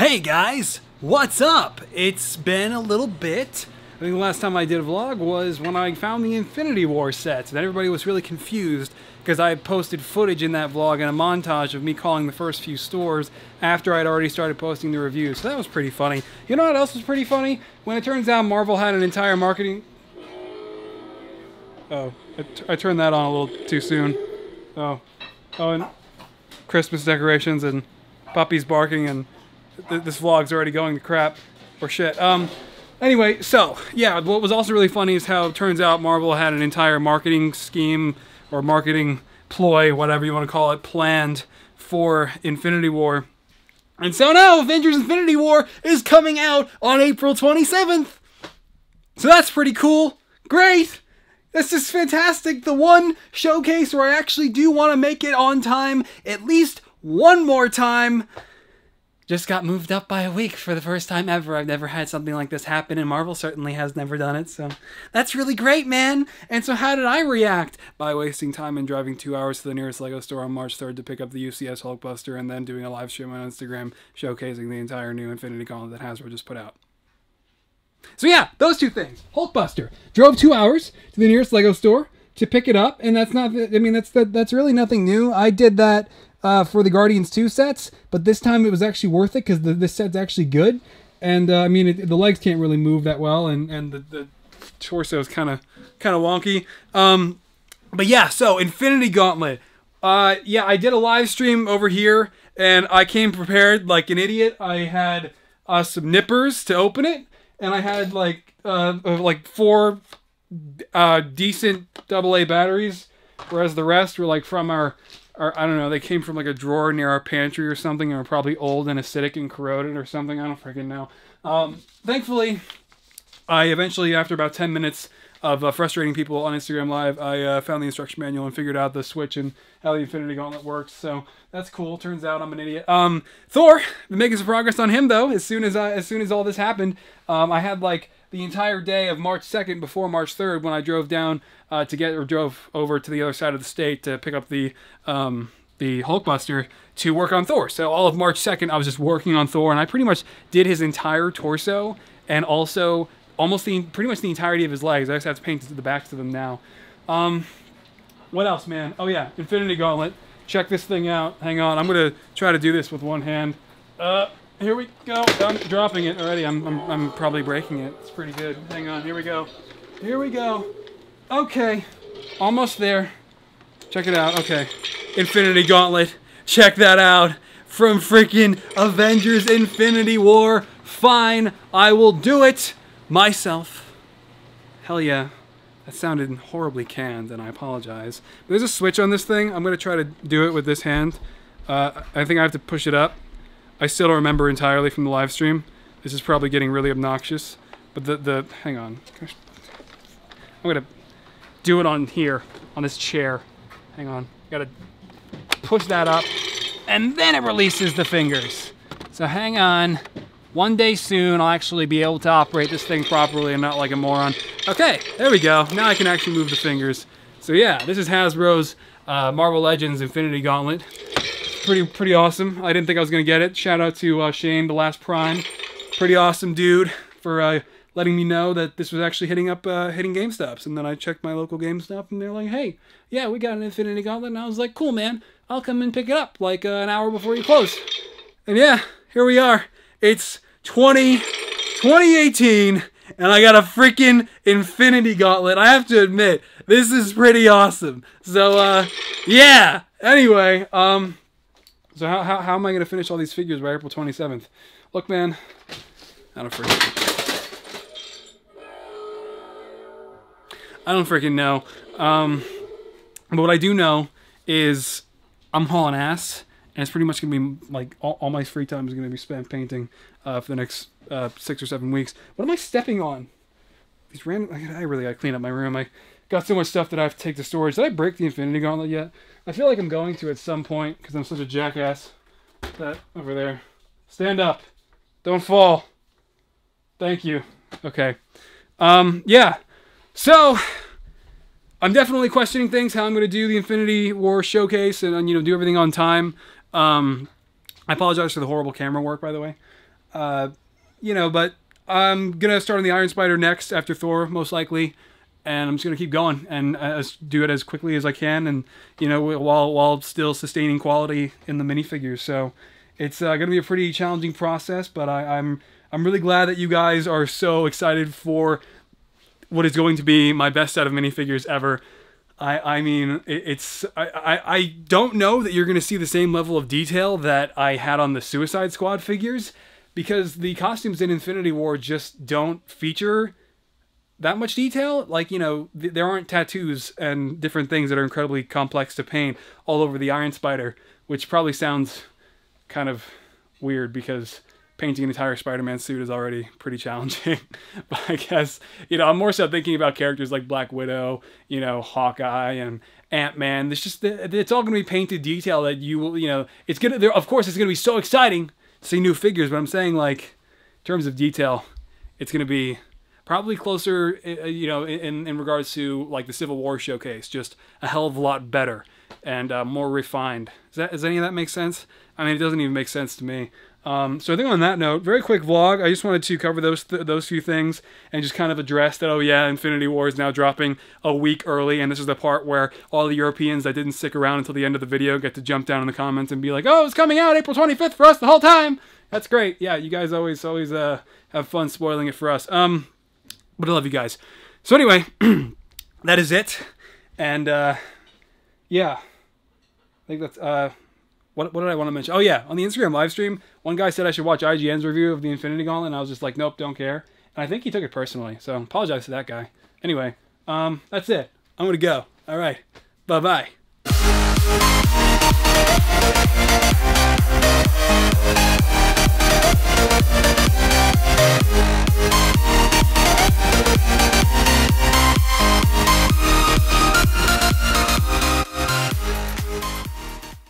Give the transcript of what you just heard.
Hey guys, what's up? It's been a little bit. I think the last time I did a vlog was when I found the Infinity War sets, and everybody was really confused because I posted footage in that vlog and a montage of me calling the first few stores after I'd already started posting the reviews. So that was pretty funny. You know what else was pretty funny? When it turns out Marvel had an entire marketing... Oh, I, turned that on a little too soon. Oh. Oh, and Christmas decorations and puppies barking and th this vlog's already going to crap or shit. Um, anyway, so yeah, what was also really funny is how it turns out Marvel had an entire marketing scheme or marketing ploy, whatever you want to call it, planned for Infinity War. And so now Avengers Infinity War is coming out on April 27th. So that's pretty cool. Great. This is fantastic. The one showcase where I actually do want to make it on time at least one more time just got moved up by a week for the first time ever. I've never had something like this happen, and Marvel certainly has never done it, so that's really great, man. And so, how did I react? By wasting time and driving two hours to the nearest LEGO store on March 3rd to pick up the UCS Hulkbuster, and then doing a live stream on Instagram showcasing the entire new Infinity Gauntlet that Hasbro just put out. So, yeah, those two things. Hulkbuster. Drove two hours to the nearest LEGO store to pick it up, and that's not, I mean, that's, that, that's really nothing new. I did that uh, for the Guardians 2 sets, but this time it was actually worth it because this set's actually good. And uh, I mean, it, the legs can't really move that well, and, and the, the torso is kind of kind of wonky. Um, but yeah, so Infinity Gauntlet. Uh, yeah, I did a live stream over here, and I came prepared like an idiot. I had uh, some nippers to open it, and I had like uh, like four uh, decent AA batteries, whereas the rest were like from our or I don't know, they came from like a drawer near our pantry or something, and were probably old and acidic and corroded or something. I don't freaking know. Um, thankfully, I eventually, after about 10 minutes of uh, frustrating people on Instagram Live, I uh, found the instruction manual and figured out the switch and how the Infinity Gauntlet works. So that's cool. Turns out I'm an idiot. Um, Thor, making some progress on him though. As soon as I, as soon as all this happened, um, I had like the entire day of March 2nd before March 3rd when I drove down uh, to get or drove over to the other side of the state to pick up the um, the Hulkbuster to work on Thor. So all of March 2nd, I was just working on Thor, and I pretty much did his entire torso and also almost the pretty much the entirety of his legs. I just have to paint the backs of them now. Um, what else, man? Oh yeah, Infinity Gauntlet. Check this thing out. Hang on, I'm gonna try to do this with one hand. Uh, here we go. I'm dropping it already. I'm, I'm, I'm probably breaking it. It's pretty good. Hang on. Here we go. Here we go. Okay. Almost there. Check it out. Okay. Infinity Gauntlet. Check that out. From freaking Avengers Infinity War. Fine. I will do it myself. Hell yeah. That sounded horribly canned, and I apologize. There's a switch on this thing. I'm going to try to do it with this hand. Uh, I think I have to push it up. I still don't remember entirely from the live stream. This is probably getting really obnoxious. But the, the hang on. I'm gonna do it on here, on this chair. Hang on. Gotta push that up. And then it releases the fingers. So hang on. One day soon, I'll actually be able to operate this thing properly and not like a moron. Okay, there we go. Now I can actually move the fingers. So yeah, this is Hasbro's uh, Marvel Legends Infinity Gauntlet pretty pretty awesome. I didn't think I was gonna get it. Shout out to uh, Shane, the last Prime, pretty awesome dude for uh, letting me know that this was actually hitting up uh, hitting GameStops. And then I checked my local GameStop, and they're like, "Hey, yeah, we got an Infinity Gauntlet." And I was like, "Cool, man. I'll come and pick it up like uh, an hour before you close." And yeah, here we are. It's 20 2018 and I got a freaking Infinity Gauntlet. I have to admit, this is pretty awesome. So, uh, yeah. Anyway, um, so how, how, how am I going to finish all these figures by April 27th? Look, man, I don't freaking... I don't freaking know. Um, but what I do know is I'm hauling ass, and it's pretty much going to be like all, all, my free time is going to be spent painting uh, for the next uh, six or seven weeks. What am I stepping on? These random. I really got to clean up my room. I got so much stuff that I have to take to storage. Did I break the Infinity Gauntlet yet? I feel like I'm going to at some point because I'm such a jackass. That over there. Stand up. Don't fall. Thank you. Okay. Um, yeah. So, I'm definitely questioning things, how I'm going to do the Infinity War showcase and, you know, do everything on time. Um, I apologize for the horrible camera work, by the way. Uh, you know, but I'm gonna start on the Iron Spider next after Thor, most likely, and I'm just gonna keep going and uh, do it as quickly as I can, and you know, while while still sustaining quality in the minifigures. So it's uh, gonna be a pretty challenging process, but I, I'm I'm really glad that you guys are so excited for what is going to be my best set of minifigures ever. I, I mean, it, it's I, I, I don't know that you're going to see the same level of detail that I had on the Suicide Squad figures because the costumes in Infinity War just don't feature that much detail. Like, you know, th- there aren't tattoos and different things that are incredibly complex to paint all over the Iron Spider, which probably sounds kind of weird because painting an entire Spider-Man suit is already pretty challenging. but I guess you know I'm more so thinking about characters like Black Widow, you know, Hawkeye, and Ant Man. It's just it's all going to be painted detail that you will you know it's gonna there of course it's going to be so exciting to see new figures. But I'm saying like in terms of detail, it's going to be probably closer uh, you know in in regards to like the Civil War showcase, just a hell of a lot better and uh, more refined. Does that does any of that make sense? I mean, it doesn't even make sense to me. Um, so I think on that note, very quick vlog. I just wanted to cover those th- those few things and just kind of address that. Oh yeah, Infinity War is now dropping a week early, and this is the part where all the Europeans that didn't stick around until the end of the video get to jump down in the comments and be like, "Oh, it's coming out April 25th for us the whole time." That's great. Yeah, you guys always always uh, have fun spoiling it for us. Um, but I love you guys. So anyway, that is it, and uh, yeah, I think that's uh what, what did I want to mention? Oh yeah, on the Instagram live stream, one guy said I should watch IGN's review of the Infinity Gauntlet, and I was just like, nope, don't care. And I think he took it personally, so apologize to that guy. Anyway, um, that's it. I'm gonna go. All right, bye bye.